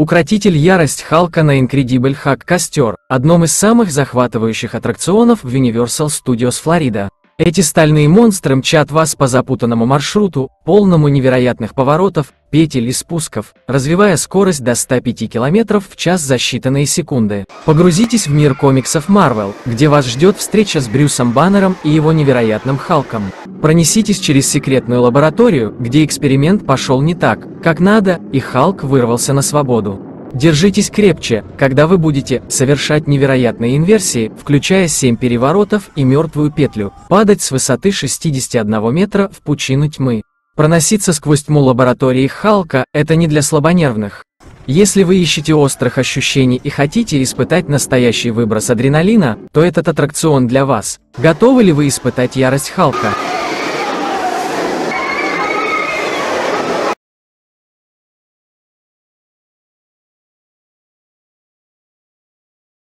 Укротитель ярость Халка на Incredible Hulk Костер, одном из самых захватывающих аттракционов в Universal Studios Флорида. Эти стальные монстры мчат вас по запутанному маршруту, полному невероятных поворотов, петель и спусков, развивая скорость до 105 км в час за считанные секунды. Погрузитесь в мир комиксов Marvel, где вас ждет встреча с Брюсом Баннером и его невероятным Халком. Пронеситесь через секретную лабораторию, где эксперимент пошел не так, как надо, и Халк вырвался на свободу. Держитесь крепче, когда вы будете совершать невероятные инверсии, включая 7 переворотов и мертвую петлю, падать с высоты 61 метра в пучину тьмы. Проноситься сквозь тьму лаборатории Халка – это не для слабонервных. Если вы ищете острых ощущений и хотите испытать настоящий выброс адреналина, то этот аттракцион для вас. Готовы ли вы испытать ярость Халка?